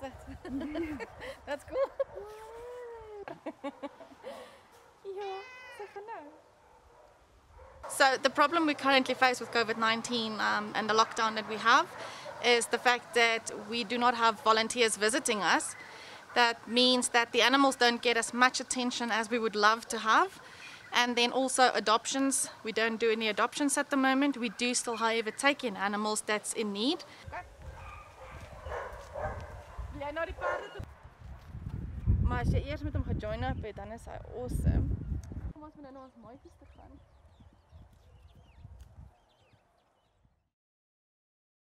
That's cool. ja, zeg nou. So the problem we currently face with COVID-19 um, and the lockdown that we have is the fact that we do not have volunteers visiting us. That means that the animals don't get as much attention as we would love to have. And then also adoptions. We don't do any adoptions at the moment. We do still, however, take in animals that's in need. Maar as jy eers met hom gejoin het, dan is hy awesome. Kom ons moet nou na ons maatjies toe gaan.